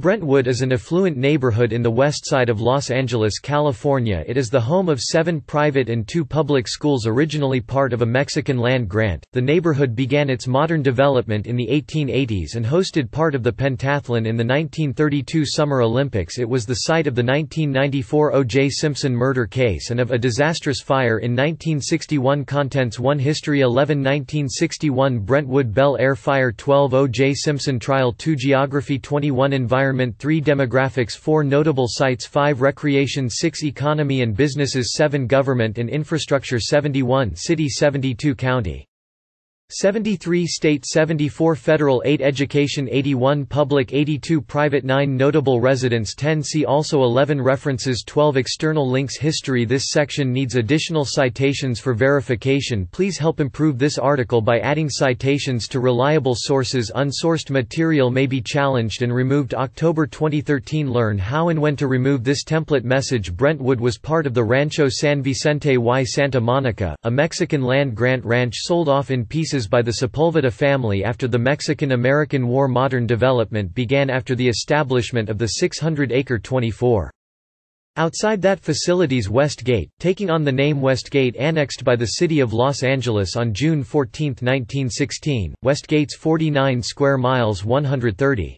Brentwood is an affluent neighborhood in the west side of Los Angeles, California. It is the home of seven private and two public schools originally part of a Mexican land grant. The neighborhood began its modern development in the 1880s and hosted part of the pentathlon in the 1932 Summer Olympics. It was the site of the 1994 O.J. Simpson murder case and of a disastrous fire in 1961. Contents 1 History 11 1961 Brentwood Bel Air Fire 12 O.J. Simpson Trial 2 Geography 21 Environment environment 3 Demographics 4 Notable sites 5 Recreation 6 Economy and businesses 7 Government and infrastructure 71 City 72 County 73 State 74 Federal 8 Education 81 Public 82 Private 9 Notable residents 10 See also 11 References 12 External links. History. This section needs additional citations for verification. Please help improve this article by adding citations to reliable sources. Unsourced material may be challenged and removed. October 2013 Learn how and when to remove this template message. Brentwood was part of the Rancho San Vicente y Santa Monica, a Mexican land grant ranch sold off in pieces by the Sepulveda family after the Mexican–American War Modern development began after the establishment of the 600-acre 24. Outside that facility's West Gate, taking on the name Westgate annexed by the city of Los Angeles on June 14, 1916, Westgate's 49 square miles 130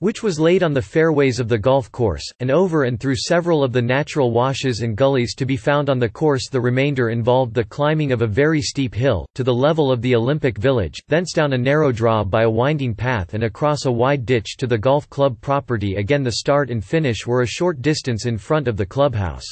which was laid on the fairways of the golf course, and over and through several of the natural washes and gullies to be found on the course the remainder involved the climbing of a very steep hill, to the level of the Olympic Village, thence down a narrow draw by a winding path and across a wide ditch to the golf club property again the start and finish were a short distance in front of the clubhouse.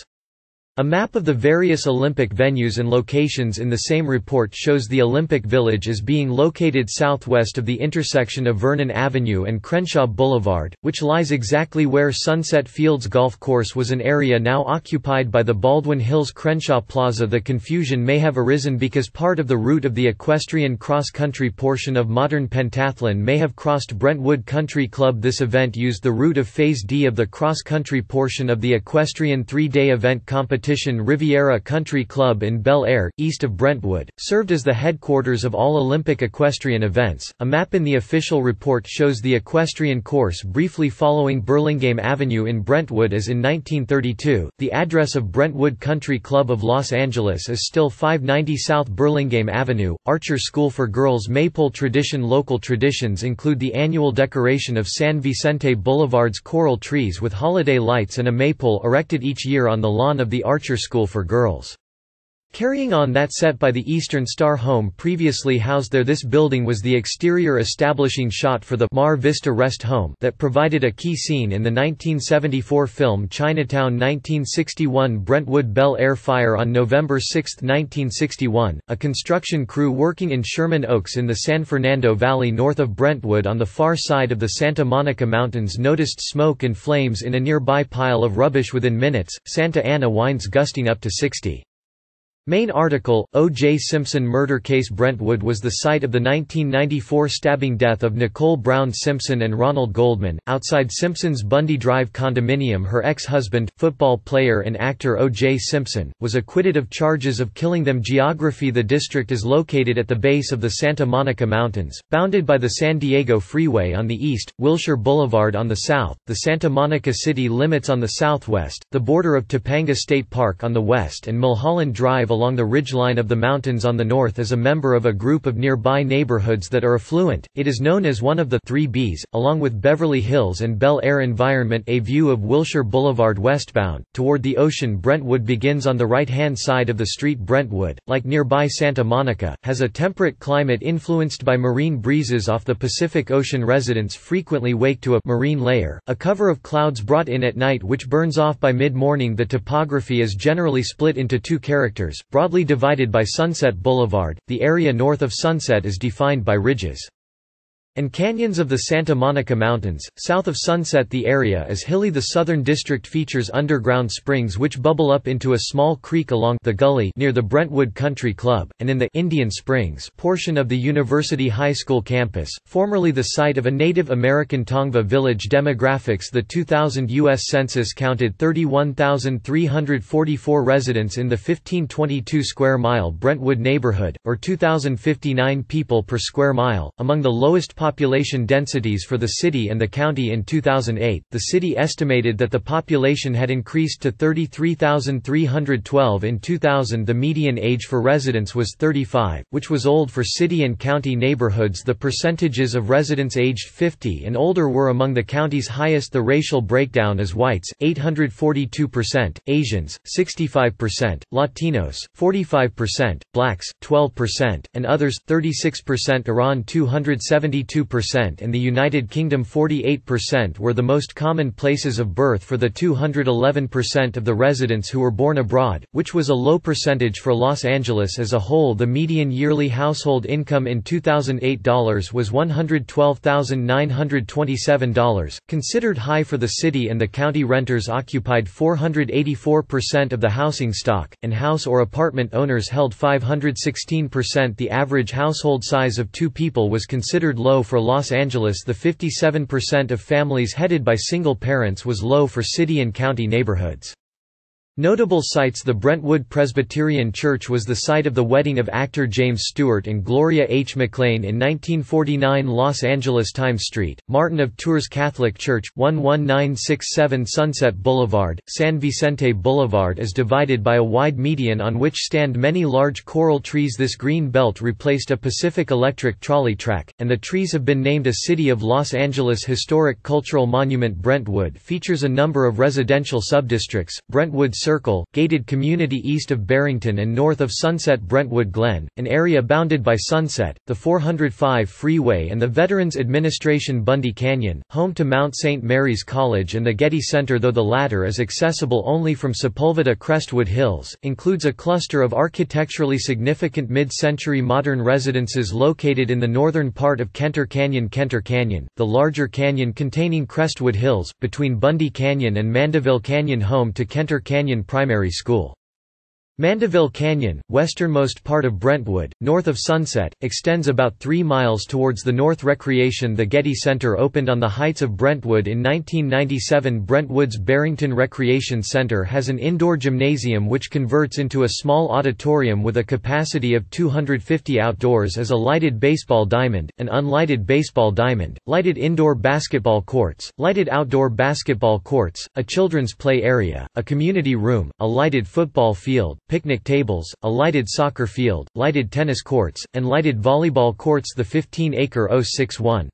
A map of the various Olympic venues and locations in the same report shows the Olympic Village as being located southwest of the intersection of Vernon Avenue and Crenshaw Boulevard, which lies exactly where Sunset Fields Golf Course was an area now occupied by the Baldwin Hills Crenshaw Plaza. The confusion may have arisen because part of the route of the equestrian cross-country portion of modern pentathlon may have crossed Brentwood Country Club. This event used the route of Phase D of the cross-country portion of the equestrian three-day event competition competition Riviera Country Club in Bel Air, east of Brentwood, served as the headquarters of all Olympic equestrian events. A map in the official report shows the equestrian course briefly following Burlingame Avenue in Brentwood as in 1932. The address of Brentwood Country Club of Los Angeles is still 590 South Burlingame Avenue. Archer School for Girls Maple tradition Local traditions include the annual decoration of San Vicente Boulevard's coral trees with holiday lights and a maypole erected each year on the lawn of the Archer Archer School for Girls. Carrying on that set by the Eastern Star home previously housed there this building was the exterior establishing shot for the Mar Vista Rest Home that provided a key scene in the 1974 film Chinatown 1961 Brentwood Bel Air Fire on November 6, 1961, a construction crew working in Sherman Oaks in the San Fernando Valley north of Brentwood on the far side of the Santa Monica Mountains noticed smoke and flames in a nearby pile of rubbish within minutes, Santa Ana winds gusting up to 60. Main article, O.J. Simpson murder case Brentwood was the site of the 1994 stabbing death of Nicole Brown Simpson and Ronald Goldman. Outside Simpson's Bundy Drive condominium her ex-husband, football player and actor O.J. Simpson, was acquitted of charges of killing them Geography The district is located at the base of the Santa Monica Mountains, bounded by the San Diego Freeway on the east, Wilshire Boulevard on the south, the Santa Monica city limits on the southwest, the border of Topanga State Park on the west and Mulholland Drive along the ridgeline of the mountains on the north as a member of a group of nearby neighborhoods that are affluent. It is known as one of the Three Bs, along with Beverly Hills and Bel Air Environment. A view of Wilshire Boulevard westbound, toward the ocean Brentwood begins on the right-hand side of the street Brentwood, like nearby Santa Monica, has a temperate climate influenced by marine breezes off the Pacific Ocean residents frequently wake to a marine layer, a cover of clouds brought in at night which burns off by mid-morning The topography is generally split into two characters, Broadly divided by Sunset Boulevard, the area north of Sunset is defined by ridges. And canyons of the Santa Monica Mountains. South of Sunset, the area is hilly. The southern district features underground springs which bubble up into a small creek along the gully near the Brentwood Country Club, and in the Indian Springs portion of the University High School campus, formerly the site of a Native American Tongva village. Demographics The 2000 U.S. Census counted 31,344 residents in the 1522 square mile Brentwood neighborhood, or 2,059 people per square mile, among the lowest population densities for the city and the county in 2008. The city estimated that the population had increased to 33,312 in 2000. The median age for residents was 35, which was old for city and county neighborhoods. The percentages of residents aged 50 and older were among the county's highest. The racial breakdown is whites 842%, Asians 65%, Latinos 45%, blacks 12%, and others 36%, Iran 272 2% and the United Kingdom 48% were the most common places of birth for the 211% of the residents who were born abroad, which was a low percentage for Los Angeles as a whole. The median yearly household income in 2008 dollars was $112,927, considered high for the city and the county renters occupied 484% of the housing stock, and house or apartment owners held 516%. The average household size of two people was considered low for Los Angeles the 57% of families headed by single parents was low for city and county neighborhoods. Notable sites The Brentwood Presbyterian Church was the site of the wedding of actor James Stewart and Gloria H. McLean in 1949 Los Angeles Times Street, Martin of Tours Catholic Church, 11967 Sunset Boulevard, San Vicente Boulevard is divided by a wide median on which stand many large coral trees. This green belt replaced a Pacific Electric trolley track, and the trees have been named a City of Los Angeles Historic Cultural Monument. Brentwood features a number of residential subdistricts, Brentwood Circle, gated community east of Barrington and north of Sunset Brentwood Glen, an area bounded by Sunset, the 405 freeway and the Veterans Administration Bundy Canyon, home to Mount St. Mary's College and the Getty Center though the latter is accessible only from Sepulveda Crestwood Hills, includes a cluster of architecturally significant mid-century modern residences located in the northern part of Kenter Canyon Kenter Canyon, the larger canyon containing Crestwood Hills, between Bundy Canyon and Mandeville Canyon home to Kenter Canyon Primary School. Mandeville Canyon, westernmost part of Brentwood, north of Sunset, extends about 3 miles towards the north recreation The Getty Center opened on the heights of Brentwood in 1997 Brentwood's Barrington Recreation Center has an indoor gymnasium which converts into a small auditorium with a capacity of 250 outdoors as a lighted baseball diamond, an unlighted baseball diamond, lighted indoor basketball courts, lighted outdoor basketball courts, a children's play area, a community room, a lighted football field, picnic tables, a lighted soccer field, lighted tennis courts, and lighted volleyball courts The 15-acre 061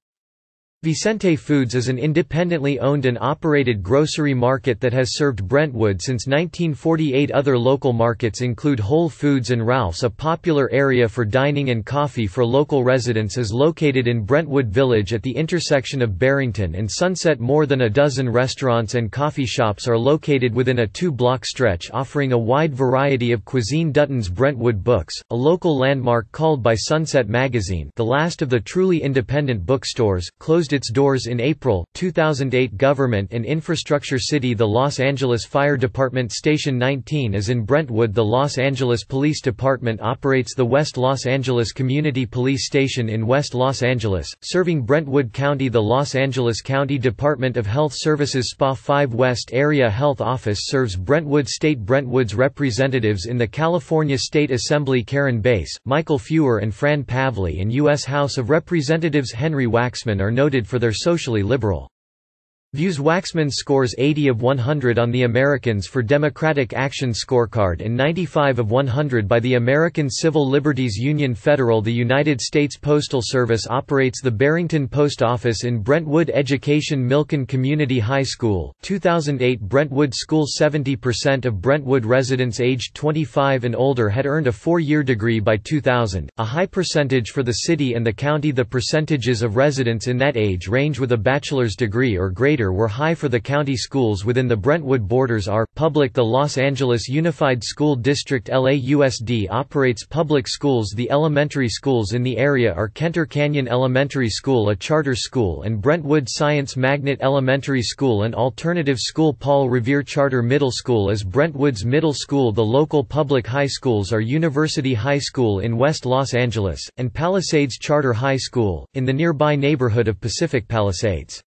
Vicente Foods is an independently owned and operated grocery market that has served Brentwood since 1948 Other local markets include Whole Foods and Ralph's A popular area for dining and coffee for local residents is located in Brentwood Village at the intersection of Barrington and Sunset. More than a dozen restaurants and coffee shops are located within a two-block stretch offering a wide variety of cuisine. Dutton's Brentwood Books, a local landmark called by Sunset Magazine the last of the truly independent bookstores, closed its doors in April, 2008 Government and Infrastructure City The Los Angeles Fire Department Station 19 is in Brentwood The Los Angeles Police Department operates the West Los Angeles Community Police Station in West Los Angeles, serving Brentwood County The Los Angeles County Department of Health Services SPA 5 West Area Health Office serves Brentwood State Brentwood's representatives in the California State Assembly Karen Bass, Michael Feuer and Fran Pavley and U.S. House of Representatives Henry Waxman are noted for their socially liberal Views Waxman scores 80 of 100 on the Americans for Democratic Action scorecard and 95 of 100 by the American Civil Liberties Union Federal. The United States Postal Service operates the Barrington Post Office in Brentwood Education Milken Community High School, 2008 Brentwood School. 70% of Brentwood residents aged 25 and older had earned a four-year degree by 2000, a high percentage for the city and the county. The percentages of residents in that age range with a bachelor's degree or greater charter were high for the county schools within the Brentwood borders are, public The Los Angeles Unified School District LAUSD operates public schools The elementary schools in the area are Kenter Canyon Elementary School a charter school and Brentwood Science Magnet Elementary School an alternative school Paul Revere Charter Middle School is Brentwood's middle school The local public high schools are University High School in West Los Angeles, and Palisades Charter High School, in the nearby neighborhood of Pacific Palisades.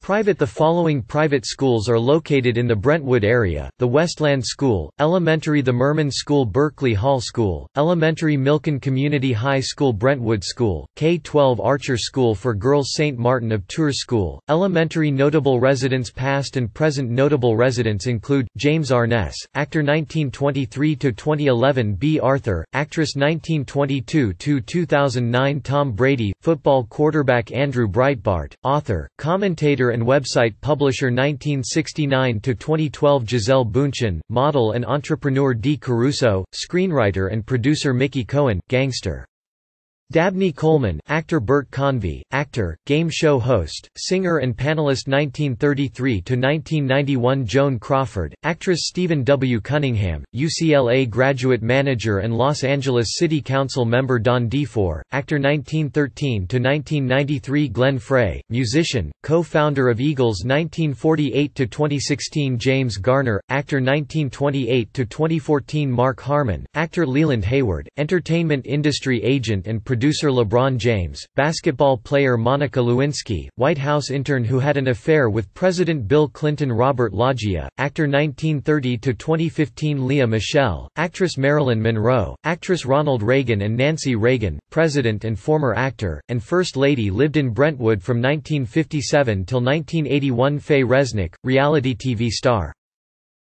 Private The following private schools are located in the Brentwood area, the Westland School, Elementary The Mirman School Berkeley Hall School, Elementary Milken Community High School Brentwood School, K-12 Archer School for Girls St. Martin of Tours School, Elementary Notable residents Past and present notable residents include, James Arness, actor 1923–2011 Bea Arthur, actress 1922–2009 Tom Brady, football quarterback Andrew Breitbart, author, commentator and website publisher 1969–2012 Gisele Bündchen, model and entrepreneur Dee Caruso, screenwriter and producer Mickey Cohen, gangster Dabney Coleman, actor Bert Convy, actor, game show host, singer and panelist 1933 to 1991; Joan Crawford, actress Stephen W. Cunningham, UCLA graduate manager and Los Angeles City Council member Don DeFore, actor 1913 to 1993; Glenn Frey, musician, co-founder of Eagles 1948 to 2016; James Garner, actor 1928 to 2014; Mark Harmon, actor Leland Hayward, entertainment industry agent and producer producer LeBron James, basketball player Monica Lewinsky, White House intern who had an affair with President Bill Clinton Robert Loggia, actor 1930–2015 Lea Michele, actress Marilyn Monroe, actress Ronald Reagan and Nancy Reagan, president and former actor, and First Lady lived in Brentwood from 1957 till 1981 Faye Resnick, reality TV star.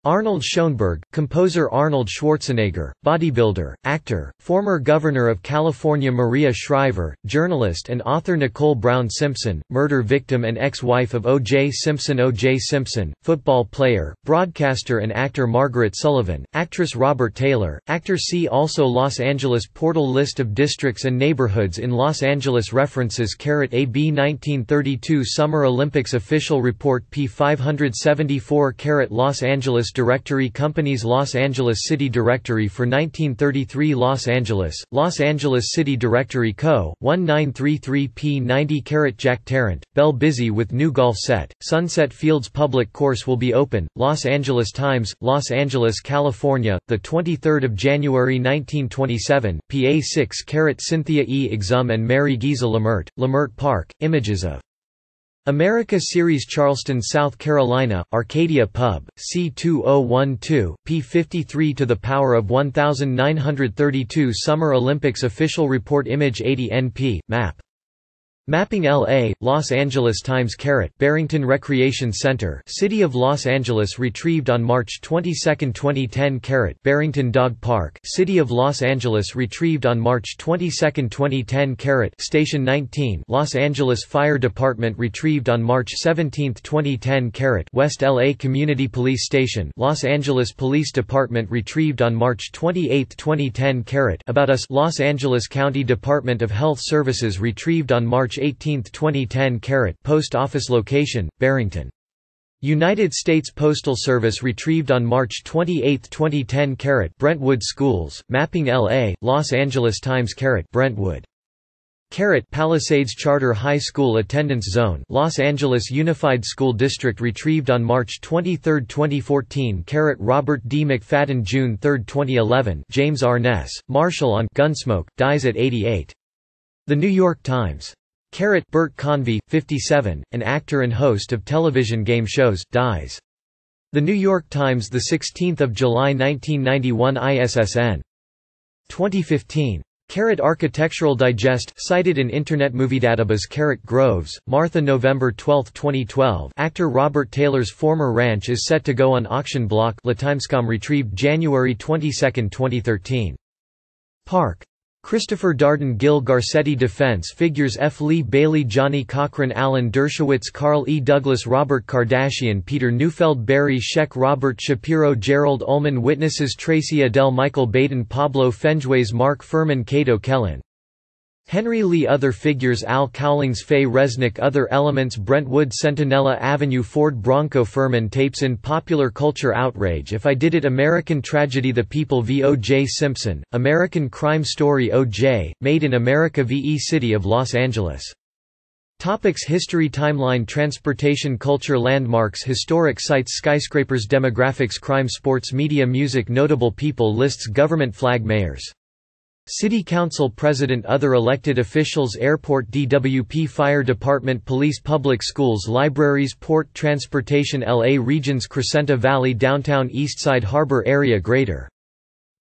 Arnold Schoenberg, composer Arnold Schwarzenegger, bodybuilder, actor, former Governor of California Maria Shriver, journalist and author Nicole Brown Simpson, murder victim and ex-wife of O.J. Simpson O.J. Simpson, football player, broadcaster and actor Margaret Sullavan, actress Robert Taylor, actor See also Los Angeles Portal List of districts and neighborhoods in Los Angeles References Carat AB 1932 Summer Olympics Official Report P 574 Carat Los Angeles Directory Companies Los Angeles City Directory for 1933 Los Angeles, Los Angeles City Directory Co., 1933 p90 Jack Tarrant, Bell busy with new golf set, Sunset Fields Public Course will be open, Los Angeles Times, Los Angeles, California, 23 January 1927, PA 6 Cynthia E. Exum and Mary Giza Leimert, Leimert Park, images of America Series Charleston, South Carolina, Arcadia Pub, C2012, P53 to the power of 1932 Summer Olympics Official Report Image 80 NP, map Mapping LA, Los Angeles Times Carat Barrington Recreation Center City of Los Angeles retrieved on March 22, 2010 Carat Barrington Dog Park City of Los Angeles retrieved on March 22, 2010 Carat Station 19 Los Angeles Fire Department retrieved on March 17, 2010 Carat West LA Community Police Station Los Angeles Police Department retrieved on March 28, 2010 Carat About Us Los Angeles County Department of Health Services retrieved on March March 18, 2010 Carat Post Office Location, Barrington. United States Postal Service retrieved on March 28, 2010 Carat Brentwood Schools, Mapping LA, Los Angeles Times Carat Brentwood. Carat Palisades Charter High School Attendance Zone Los Angeles Unified School District retrieved on March 23, 2014 Carat Robert D. McFadden June 3, 2011 James Arness, Marshall on Gunsmoke, dies at 88. The New York Times Carat Bert Convy, 57, an actor and host of television game shows, dies. The New York Times 16 July 1991 ISSN. 2015. Carrot Architectural Digest cited in Internet Movie Database Carrot Groves, Martha November 12, 2012 actor Robert Taylor's former ranch is set to go on auction block Latimescom retrieved January 22, 2013. Park. Christopher Darden Gil Garcetti Defense figures F. Lee Bailey Johnnie Cochran Alan Dershowitz Carl E. Douglas Robert Kardashian Peter Neufeld Barry Scheck Robert Shapiro Gerald Uelmen Witnesses Tracy Adele Michael Baden Pablo Fenjves Mark Fuhrman Kato Kaelin Henry Lee Other figures Al Cowlings Faye Resnick Other elements Brentwood Centinela Avenue Ford Bronco Fuhrman tapes in popular culture outrage If I Did It American Tragedy The People v. O.J. Simpson, American Crime Story O.J., Made in America v. E. City of Los Angeles. Topics History Timeline Transportation Culture Landmarks Historic sites Skyscrapers Demographics Crime Sports Media Music Notable people Lists Government flag Mayors City Council President Other elected officials Airport DWP Fire Department Police Public Schools Libraries Port Transportation LA Regions Crescenta Valley Downtown Eastside Harbor Area Greater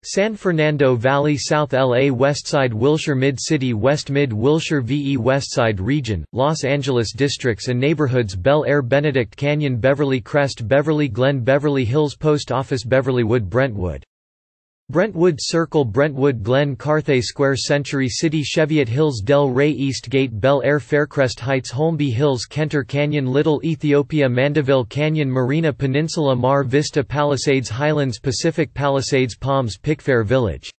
San Fernando Valley South LA Westside Wilshire Mid-City West Mid-Wilshire VE Westside Region, Los Angeles Districts and Neighborhoods Bel Air Benedict Canyon Beverly Crest Beverly Glen Beverly Hills Post Office Beverlywood Brentwood Brentwood Circle Brentwood Glen Carthay Square Century City Cheviot Hills Del Rey East Gate Bel Air Faircrest Heights Holmby Hills Kenter Canyon Little Ethiopia Mandeville Canyon Marina Peninsula Mar Vista Palisades Highlands Pacific Palisades Palms Pickfair Village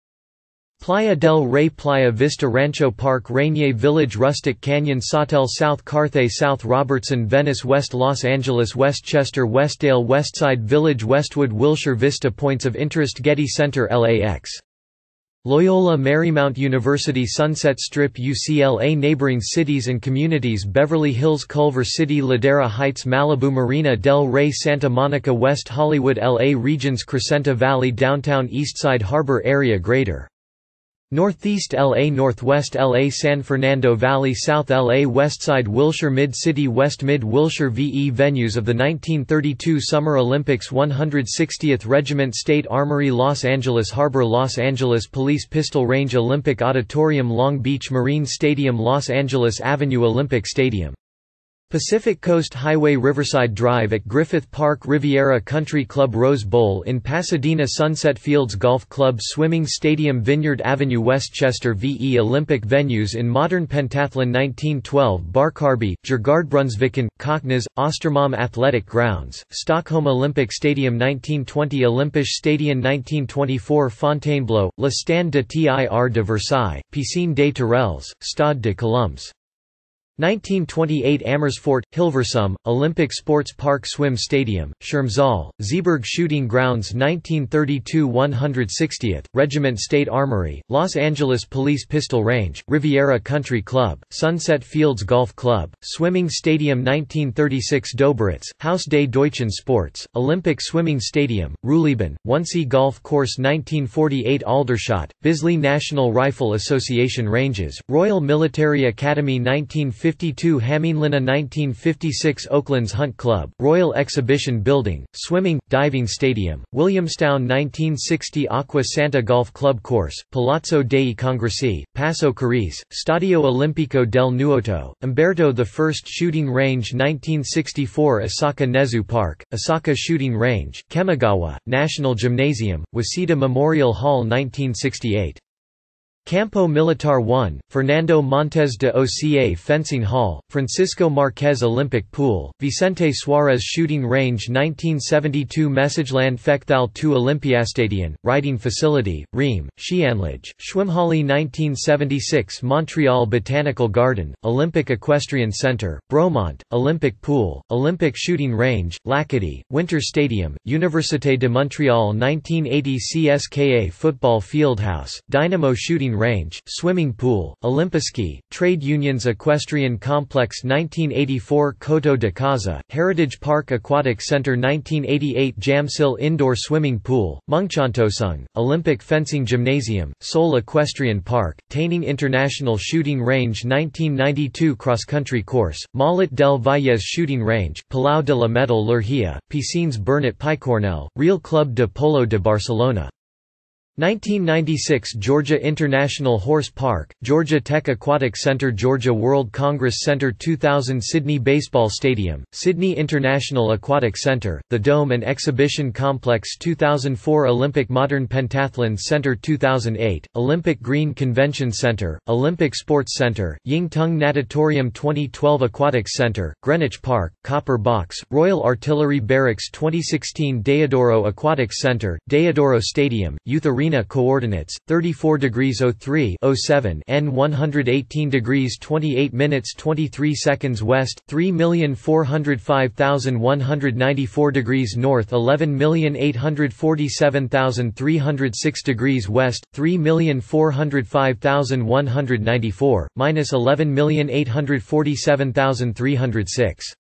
Playa del Rey Playa Vista Rancho Park Reynier Village Rustic Canyon Sawtell South Carthay South Robertson Venice West Los Angeles Westchester Westdale Westside Village Westwood Wilshire Vista Points of Interest Getty Center LAX Loyola Marymount University Sunset Strip UCLA Neighboring cities and communities Beverly Hills Culver City Ladera Heights Malibu Marina Del Rey Santa Monica West Hollywood LA Regions Crescenta Valley Downtown Eastside Harbor Area Greater Northeast LA Northwest LA San Fernando Valley South LA Westside Wilshire Mid-City West Mid-Wilshire VE Venues of the 1932 Summer Olympics 160th Regiment State Armory Los Angeles Harbor Los Angeles Police Pistol Range Olympic Auditorium Long Beach Marine Stadium Los Angeles Avenue Olympic Stadium Pacific Coast Highway Riverside Drive at Griffith Park Riviera Country Club Rose Bowl in Pasadena Sunset Fields Golf Club Swimming Stadium Vineyard Avenue Westchester VE Olympic venues in modern pentathlon 1912 Barkarby, Djurgårdbrunnsviken, Kaknäs, Ostermalm Athletic Grounds, Stockholm Olympic Stadium 1920 Olympisch Stadion 1924 Fontainebleau, Le Stand de Tir de Versailles, Piscine des Tourelles, Stade de Colombes 1928 Amersfoort, Hilversum, Olympic Sports Park Swim Stadium, Schermsaal, Zeeburg Shooting Grounds 1932 160th, Regiment State Armory, Los Angeles Police Pistol Range, Riviera Country Club, Sunset Fields Golf Club, Swimming Stadium 1936 Dobritz, Haus des Deutschen Sports, Olympic Swimming Stadium, Ruhleben, Wannsee Golf Course 1948 Aldershot, Bisley National Rifle Association Ranges, Royal Military Academy 1950 1952 Hämeenlinna 1956 Oakland's Hunt Club, Royal Exhibition Building, Swimming, Diving Stadium, Williamstown 1960 Aqua Santa Golf Club Course, Palazzo dei Congressi, Passo Carrese, Stadio Olimpico del Nuoto, Umberto I Shooting Range 1964 Asaka Nezu Park, Asaka Shooting Range, Kemigawa, National Gymnasium, Waseda Memorial Hall 1968 Campo Militar 1, Fernando Montes de Oca Fencing Hall, Francisco Marquez Olympic Pool, Vicente Suarez Shooting Range 1972 Messageland Fechthal 2 Olympiastadion, Riding Facility, Riem, Skianlage, Schwimmhalle 1976 Montreal Botanical Garden, Olympic Equestrian Center, Bromont, Olympic Pool, Olympic Shooting Range, Lacadie, Winter Stadium, Université de Montréal 1980 CSKA Football Fieldhouse, Dynamo Shooting Range, Swimming Pool, Olympiski, Trade Unions Equestrian Complex 1984 Coto de Caza, Heritage Park Aquatic Center 1988 Jamsil Indoor Swimming Pool, Mungchantosung, Olympic Fencing Gymnasium, Seoul Equestrian Park, Taining International Shooting Range 1992 Cross Country Course, Mollet del Valles Shooting Range, Palau de la Metal Lurgia, Piscines Bernat Picornell, Real Club de Polo de Barcelona 1996 Georgia International Horse Park, Georgia Tech Aquatic Center Georgia World Congress Center 2000 Sydney Baseball Stadium, Sydney International Aquatic Center, the Dome and Exhibition Complex 2004 Olympic Modern Pentathlon Center 2008, Olympic Green Convention Center, Olympic Sports Center, Yingdong Natatorium 2012 Aquatic Center, Greenwich Park, Copper Box, Royal Artillery Barracks 2016 Deodoro Aquatic Center, Deodoro Stadium, Youth Arena Carina coordinates 34 degrees 03 07 N 118 degrees 28 minutes 23 seconds west 3405194 degrees north 11847306 degrees west 3405194 minus 11847306